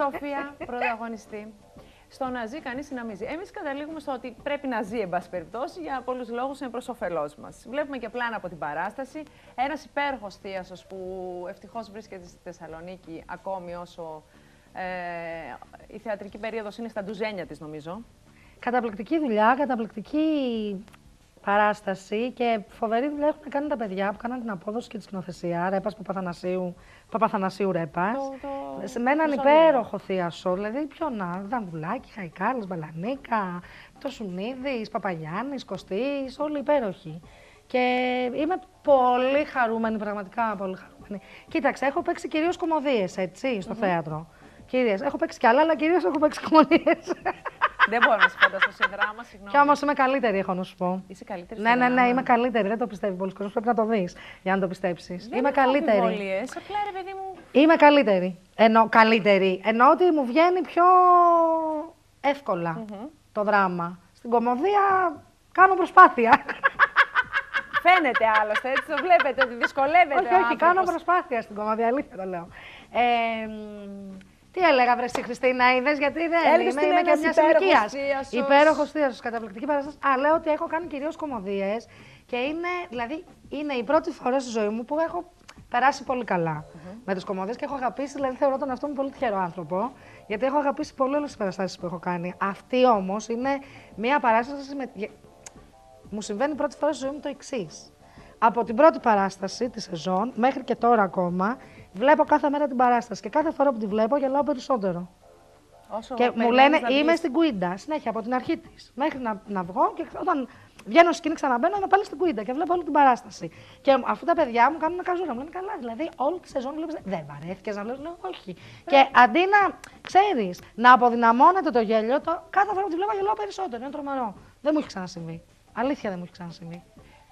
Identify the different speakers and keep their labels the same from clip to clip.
Speaker 1: Σοφία, πρωταγωνιστή. Στο να ζει κανείς ή να μην ζει. Εμείς καταλήγουμε στο ότι πρέπει να ζει, εν πάση περιπτώσει, για πολλούς λόγους είναι προς όφελός μας. Βλέπουμε και πλάνα από την παράσταση. Ένας υπέροχος θείασος που ευτυχώς βρίσκεται στη Θεσσαλονίκη ακόμη όσο ε, η θεατρική περίοδος είναι στα ντουζένια της, νομίζω.
Speaker 2: Καταπληκτική δουλειά, καταπληκτική παράσταση και φοβερή δουλειά έχουν κάνει τα παιδιά που κάναν την απόδοση και τη σκηνοθεσία. Ρέπας Παπαθανασίου, Παπαθανασίου Ρέπας. Σε μέναν υπέροχο θείασο. Δηλαδή, ποιο να, Δανδουλάκη, Χαϊκάλη, Μπαλανίκα, το Σουνίδη, Παπαγιάννης, Κωστής, όλοι υπέροχοι. Και είμαι πολύ χαρούμενη, πραγματικά πολύ χαρούμενη. Κοίταξε, έχω παίξει κυρίως κομμωδίες, έτσι, στο θέατρο. Κυρίες. Έχω παίξει κι άλλα, αλλά κυρίως έχω παίξει κομμωδίες.
Speaker 1: Δεν μπορώ να σε φανταστώ σε δράμα, συγγνώμη.
Speaker 2: Κι όμως είμαι καλύτερη, έχω να σου πω.
Speaker 1: Είσαι καλύτερη.
Speaker 2: Ναι, ναι, ναι, είμαι καλύτερη. Δεν το πιστεύει πολλοί κόσμο. Πρέπει να το δεις για να το πιστέψεις.
Speaker 1: Δεν
Speaker 2: Είμαι
Speaker 1: έχω
Speaker 2: καλύτερη.
Speaker 1: αμφιβολίες, Απλά ρε παιδί μου.
Speaker 2: Είμαι καλύτερη. Εννοώ καλύτερη. Εννοώ ότι μου βγαίνει πιο ευκολα το δράμα. Στην κομμωδία κάνω προσπάθεια.
Speaker 1: Φαίνεται άλλωστε, έτσι το βλέπετε ότι δυσκολεύεται.
Speaker 2: όχι,
Speaker 1: ο
Speaker 2: όχι, κάνω
Speaker 1: άνθρωπος.
Speaker 2: προσπάθεια στην κομμωδία. Αλήθεια το λέω. Ε, μ, τι έλεγα, βρε εσύ, Χριστίνα, είδες γιατί δεν
Speaker 1: Έλεγες
Speaker 2: είμαι,
Speaker 1: ότι
Speaker 2: είμαι
Speaker 1: είναι
Speaker 2: και
Speaker 1: ένας
Speaker 2: μιας
Speaker 1: υπέροχος
Speaker 2: ηλικία.
Speaker 1: θείασος.
Speaker 2: Υπέροχος θείασο, καταπληκτική παράσταση. Α, λέω ότι έχω κάνει κυρίως κομμωδίες και είναι, δηλαδή, είναι η πρώτη φορά στη ζωή μου που έχω περάσει πολύ καλά με τις κομμωδίες και έχω αγαπήσει, δηλαδή θεωρώ τον εαυτό μου πολύ τυχερό άνθρωπο, γιατί έχω αγαπήσει πολύ όλες τις παραστάσεις που έχω κάνει. Αυτή όμως είναι μια παράσταση με. γε- Μου συμβαίνει πρώτη φορά στη ζωή μου το εξής. Από την πρώτη παράσταση της σεζόν μέχρι και τώρα ακόμα, βλέπω κάθε μέρα την παράσταση και κάθε φορά που τη βλέπω γελάω περισσότερο.
Speaker 1: Όσο
Speaker 2: Και μου
Speaker 1: περιμένεις
Speaker 2: λένε
Speaker 1: να
Speaker 2: είμαι
Speaker 1: βγεις.
Speaker 2: στην Κουίντα συνέχεια από την αρχή της. Μέχρι να, να βγω και όταν βγαίνω στη σκηνή ξαναμπαίνω είμαι πάλι στην Κουίντα και βλέπω όλη την παράσταση. Και αφού τα παιδιά μου κάνουν ένα καζούρα, μου λένε καλά. Δηλαδή όλη τη σεζόν βλέπεις. Δεν βαρέθηκες να βλέπει. Λέω όχι. Και αντί να ξέρεις να αποδυναμώνεται το γέλιο, το, κάθε φορά που τη βλέπω γελάω περισσότερο. Είναι τρομερό. Δεν μου έχει ξανασυμβεί. Αλήθεια δεν μου έχει ξανασυμβεί.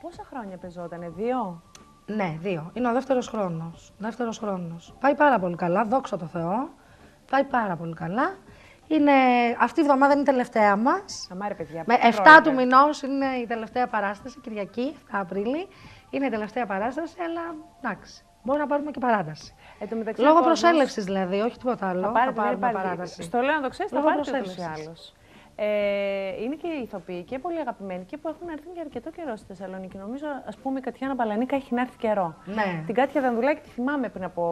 Speaker 1: Πόσα χρόνια πεζότανε, δύο;
Speaker 2: Ναι, δύο. Είναι ο δεύτερος χρόνος. Δεύτερος χρόνος. Πάει πάρα πολύ καλά, δόξα τω Θεώ. Πάει πάρα πολύ καλά. Είναι... Αυτή η εβδομάδα είναι η τελευταία μας.
Speaker 1: Αμάρε, παιδιά.
Speaker 2: Με 7
Speaker 1: πρόλαβε.
Speaker 2: του μηνός είναι η τελευταία παράσταση, Κυριακή, 7 Απρίλη. Είναι η τελευταία παράσταση, αλλά εντάξει. Μπορεί να πάρουμε και παράταση.
Speaker 1: Εν τω μεταξύ,
Speaker 2: Λόγω
Speaker 1: ο κόσμος
Speaker 2: προσέλευσης δηλαδή, όχι τίποτα άλλο.
Speaker 1: Θα πάρετε,
Speaker 2: πάρουμε
Speaker 1: δεν πάρετε.
Speaker 2: παράταση.
Speaker 1: Στο λέω να το ξέρεις, θα
Speaker 2: Λόγω
Speaker 1: πάρετε ούτως ή
Speaker 2: προσέλευσης.
Speaker 1: άλλως. Ε, είναι και ηθοποιοί και πολύ αγαπημένοι και που έχουν έρθει για αρκετό καιρό στη Θεσσαλονίκη. Νομίζω, ας πούμε, η Κατιάνα Παλανίκα έχει να έρθει καιρό.
Speaker 2: Ναι.
Speaker 1: Την Κάτια Δανδουλάκη τη θυμάμαι πριν από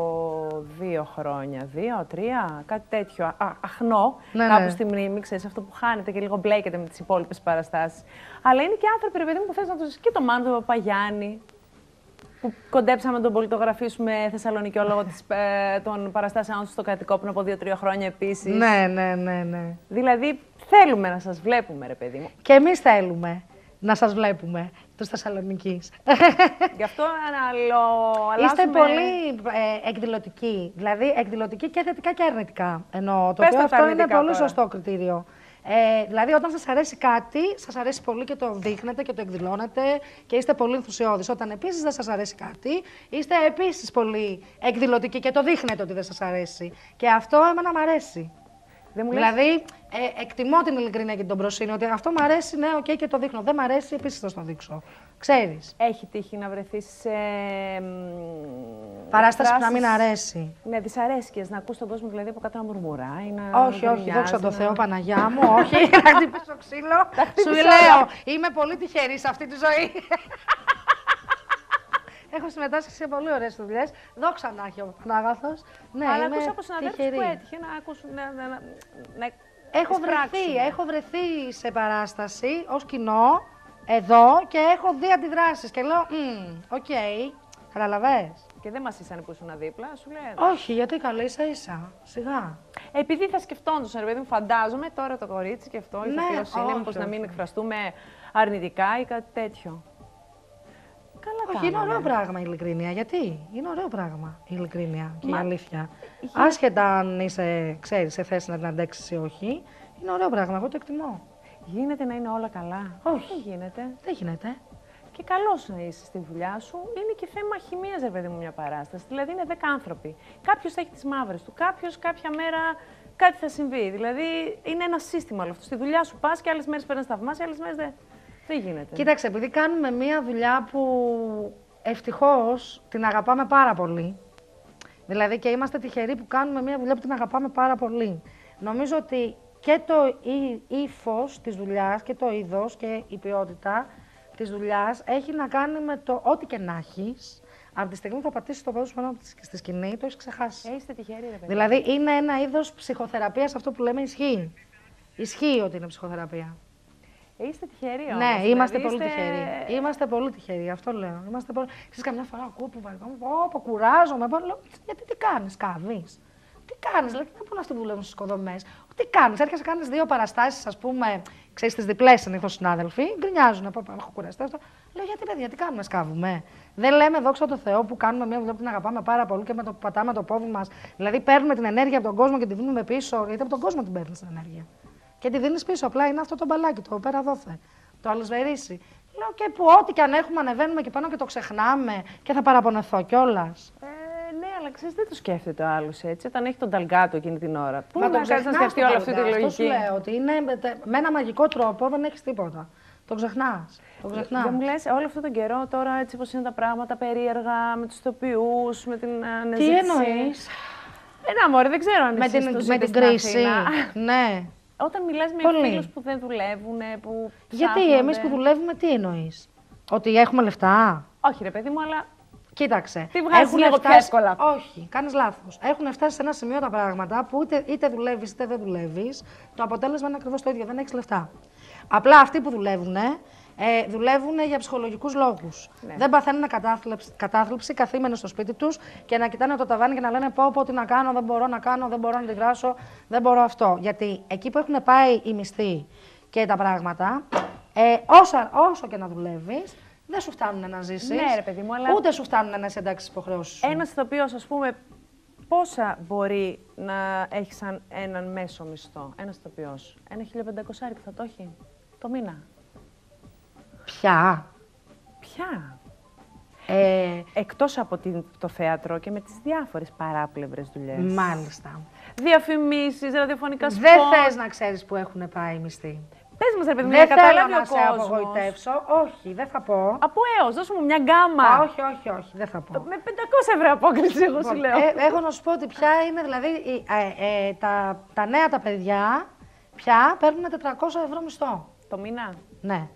Speaker 1: δύο χρόνια. Δύο, τρία, κάτι τέτοιο. Α, αχνό,
Speaker 2: Ναι,
Speaker 1: κάπου
Speaker 2: ναι.
Speaker 1: στη μνήμη, ξέρεις αυτό που χάνεται και λίγο μπλέκεται με τις υπόλοιπες παραστάσεις. Αλλά είναι και άνθρωποι, ρε παιδί μου, που θες να του. και το Μάντο Παπαγιάννη, που κοντέψαμε να τον πολιτογραφήσουμε Θεσσαλονικιό της, ε, των παραστάσεων του στο κρατικό πριν από δύο-τρία χρόνια επίσης.
Speaker 2: Ναι, ναι, ναι, ναι.
Speaker 1: Δηλαδή, θέλουμε να σας βλέπουμε, ρε παιδί μου.
Speaker 2: Και εμείς θέλουμε να σας βλέπουμε τους Θεσσαλονίκη.
Speaker 1: Γι' αυτό να αλλο-
Speaker 2: Είστε
Speaker 1: αλλάζουμε-
Speaker 2: πολύ ε, εκδηλωτικοί. Δηλαδή, εκδηλωτικοί και θετικά και αρνητικά. Εννοώ. Το
Speaker 1: Πες
Speaker 2: οποίο
Speaker 1: τα τα
Speaker 2: αυτό είναι
Speaker 1: αρνητικά
Speaker 2: πολύ
Speaker 1: τώρα.
Speaker 2: σωστό κριτήριο. Ε, δηλαδή, όταν σας αρέσει κάτι, σας αρέσει πολύ και το δείχνετε και το εκδηλώνετε και είστε πολύ ενθουσιώδεις. Όταν επίσης δεν σας αρέσει κάτι, είστε επίσης πολύ εκδηλωτικοί και το δείχνετε ότι δεν σας αρέσει. Και αυτό εμένα μου αρέσει.
Speaker 1: Δεν μου λες,
Speaker 2: Δηλαδή, ε, εκτιμώ την ειλικρίνεια και την προστίνη ότι αυτό μου αρέσει, ναι, οκ, και το δείχνω. Δεν μου αρέσει, επίσης θα στο δείξω. Ξέρεις.
Speaker 1: έχει τύχει να βρεθεί σε.
Speaker 2: Παράσταση που να
Speaker 1: εκφράσεις-
Speaker 2: μην αρέσει.
Speaker 1: Ναι, δυσαρέσκειες. Να ακούς τον κόσμο δηλαδή από κάτω να μουρμουράει. Να
Speaker 2: Όχι, όχι,
Speaker 1: γκρινιάζει,
Speaker 2: δόξα τω
Speaker 1: να-
Speaker 2: Θεώ, Παναγιά μου, όχι, να χτυπήσω ξύλο. Σου
Speaker 1: χτύπησε
Speaker 2: λέω,
Speaker 1: όλα.
Speaker 2: είμαι πολύ τυχερή σε αυτή τη ζωή. Έχω συμμετάσχει σε πολύ ωραίες δουλειές. Δόξα να έχει ο Πανάγαθος. Ναι,
Speaker 1: Αλλά
Speaker 2: είμαι
Speaker 1: ακούς από συναδέλφους
Speaker 2: τυχερή.
Speaker 1: που έτυχε να ακούσουν. Να, να, να, να
Speaker 2: Έχω βρεθεί,
Speaker 1: εισπράξουν.
Speaker 2: έχω βρεθεί σε παράσταση ως κοινό, εδώ και έχω δει αντιδράσεις και λέω, «Μμμ, οκ, καταλαβες.
Speaker 1: Και δεν μας ήσαν που ήσουν δίπλα, σου λέει.
Speaker 2: Όχι, γιατί καλά ίσα ίσα, σιγά.
Speaker 1: Επειδή θα σκεφτόντουσαν, ρε παιδί μου, φαντάζομαι τώρα το κορίτσι και αυτό, η
Speaker 2: Ναι,
Speaker 1: ηθοποιός είναι,
Speaker 2: όχι,
Speaker 1: μήπως να
Speaker 2: όχι.
Speaker 1: μην εκφραστούμε αρνητικά ή κάτι τέτοιο. Καλά
Speaker 2: Όχι, είναι
Speaker 1: κάναμε.
Speaker 2: ωραίο πράγμα η ειλικρίνεια. Γιατί; Είναι ωραίο πράγμα η ειλικρίνεια και
Speaker 1: Μα-
Speaker 2: η αλήθεια. Άσχετα αν είσαι, ξέρεις, σε θέση να την αντέξεις ή όχι, είναι ωραίο πράγμα. Εγώ το εκτιμώ.
Speaker 1: Γίνεται να είναι όλα καλά;
Speaker 2: Όχι.
Speaker 1: Δεν γίνεται.
Speaker 2: Δεν γίνεται.
Speaker 1: Και καλός να είσαι στη δουλειά σου. Είναι και θέμα χημίας, ρε παιδί μου, μια παράσταση. Δηλαδή είναι 10 άνθρωποι. Κάποιος θα έχει τις μαύρες του. Κάποιος κάποια μέρα κάτι θα συμβεί. Δηλαδή είναι ένα σύστημα όλο αυτό. Στη δουλειά σου πας και άλλες μέρες παίρνεις θαυμάσια, άλλες μέρες δεν. Δεν γίνεται.
Speaker 2: Κοίταξε, επειδή κάνουμε μία δουλειά που ευτυχώς την αγαπάμε πάρα πολύ Δηλαδή και είμαστε τυχεροί που κάνουμε μια δουλειά που την αγαπάμε πάρα πολύ. Νομίζω ότι και το ύφος της δουλειάς και το είδος και η ποιότητα της δουλειάς έχει να κάνει με το ό,τι και να έχεις. Από τη στιγμή που θα πατήσεις το πόδι σου πάνω στη σκηνή, το έχεις ξεχάσει.
Speaker 1: Ε, είστε τυχεροί, ρε παιδί.
Speaker 2: Δηλαδή είναι ένα είδος ψυχοθεραπείας, αυτό που λέμε ισχύει. Ισχύει ότι είναι ψυχοθεραπεία.
Speaker 1: Ε, είστε τυχεροί όμως.
Speaker 2: Ναι,
Speaker 1: δηλαδή
Speaker 2: είμαστε πολύ
Speaker 1: είστε-
Speaker 2: τυχεροί. Είμαστε πολύ τυχεροί, αυτό λέω. Είμαστε πολύ... Ξέρεις, καμιά φορά ακούω που βαριόμαι, πω, κουράζομαι, πω, λέω, γιατί τι κάνεις, καβείς. Τι κάνεις, δηλαδή, δεν μπορούν να στη δουλεύουν στις οικοδομές. Τι κάνεις, έρχεσαι, κάνεις δύο παραστάσεις, ας πούμε, ξέρεις, τις διπλές συνήθως συνάδελφοι, γκρινιάζουν, πω, πω, έχω κουραστεί αυτό. Λέω, γιατί παιδιά, τι κάνουμε, σκάβουμε. Δεν λέμε δόξα τω Θεώ που κάνουμε μια δουλειά που την αγαπάμε πάρα πολύ και με το που πατάμε το πόδι μας. Δηλαδή, παίρνουμε την ενέργεια από τον κόσμο και τη δίνουμε πίσω, γιατί από τον κόσμο την παίρνεις την ενέργεια και τη δίνεις πίσω. Απλά είναι αυτό το μπαλάκι, το πέρα δόθε. Το αλυσβερίσι. Λέω και που ό,τι και αν έχουμε, ανεβαίνουμε και πάνω και το ξεχνάμε και θα παραπονεθώ κιόλας.
Speaker 1: Ε, ναι, αλλά ξέρεις, δεν το σκέφτεται ο άλλος έτσι. Όταν έχει τον ταλγκάτο εκείνη την ώρα. Πού
Speaker 2: Μα
Speaker 1: να
Speaker 2: το
Speaker 1: κάτσεις να
Speaker 2: ξεχνάς.
Speaker 1: σκεφτεί όλη αυτή τη
Speaker 2: Αυτό σου
Speaker 1: λογική;
Speaker 2: λέω ότι είναι με, τε- με ένα μαγικό τρόπο δεν έχεις τίποτα. Το ξεχνάς. Το ξεχνάς.
Speaker 1: Δεν μου λες, όλο αυτόν τον καιρό τώρα έτσι όπως είναι τα πράγματα περίεργα με τους τοπιού, με την
Speaker 2: Τι
Speaker 1: αναζήτηση.
Speaker 2: εννοείς;
Speaker 1: Ένα μωρέ, δεν ξέρω αν
Speaker 2: Με
Speaker 1: εσείς
Speaker 2: την,
Speaker 1: το
Speaker 2: με
Speaker 1: ζείτε
Speaker 2: την
Speaker 1: στην
Speaker 2: κρίση.
Speaker 1: Αθήνα.
Speaker 2: ναι.
Speaker 1: Όταν μιλάς με
Speaker 2: Πολύ.
Speaker 1: φίλους που δεν δουλεύουν, που
Speaker 2: Γιατί
Speaker 1: ψάχνονται.
Speaker 2: εμείς που δουλεύουμε, τι εννοείς; Ότι έχουμε λεφτά;
Speaker 1: Όχι ρε παιδί μου, αλλά
Speaker 2: Κοίταξε.
Speaker 1: Τι βγάζεις
Speaker 2: έχουν
Speaker 1: λίγο πιο
Speaker 2: φτάσει-
Speaker 1: εύκολα.
Speaker 2: Όχι, κάνεις λάθος. Έχουν φτάσει σε ένα σημείο τα πράγματα που είτε, είτε δουλεύεις είτε δεν δουλεύεις. Το αποτέλεσμα είναι ακριβώς το ίδιο. Δεν έχεις λεφτά. Απλά αυτοί που δουλεύουν, ε, δουλεύουν για ψυχολογικούς λόγους.
Speaker 1: Ναι.
Speaker 2: Δεν παθαίνουν κατάθλιψη, κατάθλιψη καθήμενοι στο σπίτι τους και να κοιτάνε το ταβάνι και να λένε πω, πω τι να κάνω, δεν μπορώ να κάνω, δεν μπορώ να αντιδράσω, δεν μπορώ αυτό. Γιατί εκεί που έχουν πάει οι μισθοί και τα πράγματα, ε, όσα, όσο και να δουλεύεις, δεν σου φτάνουν να ζήσεις.
Speaker 1: Ναι, ρε παιδί μου, αλλά-
Speaker 2: Ούτε σου φτάνουν να είσαι εντάξει υποχρεώσεις σου.
Speaker 1: ένας ηθοποιός, ας πούμε, πόσα μπορεί να έχει σαν έναν μέσο μισθό, ένας ηθοποιός. Ένα 1500 που θα το έχει το μήνα;
Speaker 2: Πια.
Speaker 1: Ποια.
Speaker 2: Ε,
Speaker 1: Εκτός από την- το θέατρο και με τις διάφορες παράπλευρες δουλειές.
Speaker 2: μάλιστα.
Speaker 1: Διαφημίσεις, ραδιοφωνικά σπορ.
Speaker 2: Δεν θες να ξέρεις που έχουν πάει οι μισθοί.
Speaker 1: Πες μας ρε παιδί μου,
Speaker 2: Δεν
Speaker 1: να
Speaker 2: θέλω
Speaker 1: καταλάβει
Speaker 2: να
Speaker 1: ο
Speaker 2: σε
Speaker 1: κόσμος.
Speaker 2: απογοητεύσω. Όχι, δεν θα πω.
Speaker 1: Από έως, δώσ' μου μια γκάμα.
Speaker 2: Α, όχι, όχι, όχι, δεν θα πω.
Speaker 1: Με 500 ευρώ απόκριση, εγώ σου
Speaker 2: Λοιπόν,
Speaker 1: λέω.
Speaker 2: ε, έχω να σου πω ότι πια είναι δηλαδή η- ε, ε, τα, τα νέα τα παιδιά πια παίρνουν 400 ευρώ μισθό.
Speaker 1: Το μήνα;
Speaker 2: Ναι,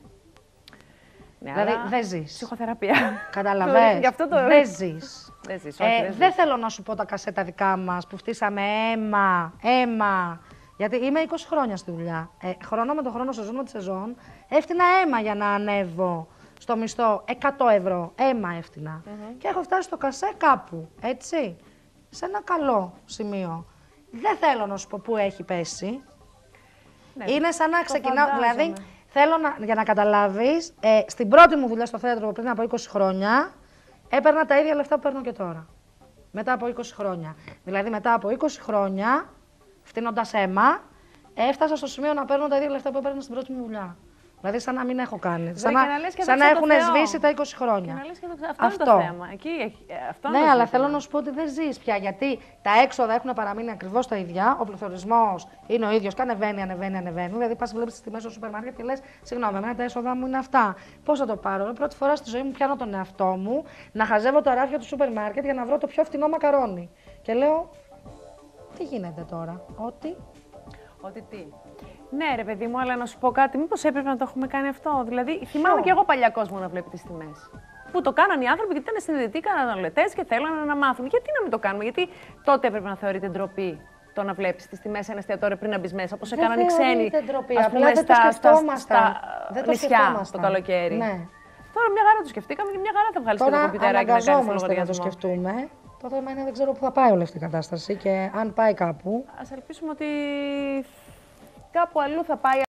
Speaker 1: Ναι,
Speaker 2: δηλαδή
Speaker 1: αλλά
Speaker 2: δεν ζεις.
Speaker 1: Ψυχοθεραπεία.
Speaker 2: Καταλαβαίνεις.
Speaker 1: Γι' αυτό το
Speaker 2: Δεν ζεις.
Speaker 1: Δεν ζεις, όχι,
Speaker 2: Ε,
Speaker 1: δεν
Speaker 2: δεν
Speaker 1: ζεις.
Speaker 2: θέλω να σου πω τα κασέτα δικά μας που φτύσαμε αίμα, αίμα. Γιατί είμαι 20 χρόνια στη δουλειά. Ε, χρόνο με το χρόνο, σεζόν με τη σεζόν, έφτιανα αίμα για να ανέβω στο μισθό 100 ευρώ. Αίμα έφτιανα. Και έχω φτάσει στο κασέ κάπου, έτσι. Σε ένα καλό σημείο. Δεν θέλω να σου πω πού έχει πέσει.
Speaker 1: Ναι,
Speaker 2: Είναι σαν να
Speaker 1: το
Speaker 2: ξεκινάω.
Speaker 1: φαντάζομαι.
Speaker 2: Δηλαδή, θέλω να, για να καταλάβεις, ε, στην πρώτη μου δουλειά στο θέατρο πριν από 20 χρόνια, έπαιρνα τα ίδια λεφτά που παίρνω και τώρα. Μετά από 20 χρόνια. Δηλαδή, μετά από 20 χρόνια, φτύνοντας αίμα, έφτασα στο σημείο να παίρνω τα ίδια λεφτά που έπαιρνα στην πρώτη μου δουλειά. Δηλαδή, σαν να μην έχω κάνει. Σαν
Speaker 1: και
Speaker 2: να,
Speaker 1: να λες και
Speaker 2: σαν να
Speaker 1: δόξα τω
Speaker 2: έχουν
Speaker 1: Θεώ.
Speaker 2: σβήσει τα 20
Speaker 1: Και
Speaker 2: χρόνια.
Speaker 1: να λες και το- αυτό, είναι
Speaker 2: Αυτό.
Speaker 1: το θέμα. Εκεί, έχει- ε, αυτό είναι
Speaker 2: Ναι,
Speaker 1: το
Speaker 2: αλλά
Speaker 1: ζήτημα.
Speaker 2: θέλω να σου πω ότι δεν ζεις πια. Γιατί τα έξοδα έχουν παραμείνει ακριβώς τα ίδια. Ο πληθωρισμός είναι ο ίδιος και ανεβαίνει, ανεβαίνει, ανεβαίνει. Δηλαδή, πας βλέπεις τι τιμέ στο σούπερ μάρκετ και λες: Συγγνώμη, εμένα τα έσοδα μου είναι αυτά. Πώς θα το πάρω; Είναι πρώτη φορά στη ζωή μου πιάνω τον εαυτό μου να χαζεύω τα ράφια του σούπερ μάρκετ για να βρω το πιο φθηνό μακαρόνι. Και λέω: Τι γίνεται τώρα, Ότι.
Speaker 1: Ότι τι. Ναι, ρε παιδί μου, αλλά να σου πω κάτι, μήπως έπρεπε να το έχουμε κάνει αυτό; Δηλαδή, θυμάμαι και εγώ παλιά κόσμο να βλέπει τις τιμές. Που το κάνανε οι άνθρωποι γιατί ήταν συνειδητοί καταναλωτές και θέλανε να μάθουν. Γιατί να μην το κάνουμε, Γιατί τότε έπρεπε να θεωρείται ντροπή το να βλέπεις τις τιμές ένα εστιατόριο πριν να μπεις μέσα, όπως
Speaker 2: Δεν
Speaker 1: έκαναν οι ξένοι.
Speaker 2: θεωρείται ντροπή,
Speaker 1: ας
Speaker 2: απλά
Speaker 1: πούμε,
Speaker 2: δεν το
Speaker 1: στα, στα,
Speaker 2: σκεφτόμασταν.
Speaker 1: στα
Speaker 2: Δεν το
Speaker 1: νησιά
Speaker 2: σκεφτόμασταν.
Speaker 1: το καλοκαίρι.
Speaker 2: Ναι.
Speaker 1: Τώρα μια χαρά το σκεφτήκαμε και μια χαρά θα βγάλεις και το
Speaker 2: Τώρα
Speaker 1: κομπιουτεράκι να κάνεις το
Speaker 2: αναγκαζόμαστε να το
Speaker 1: λογαριασμό.
Speaker 2: σκεφτούμε. Το θέμα είναι δεν ξέρω πού θα πάει όλη αυτή η κατάσταση και αν πάει κάπου.
Speaker 1: Α ελπίσουμε ότι κάπου αλλού θα πάει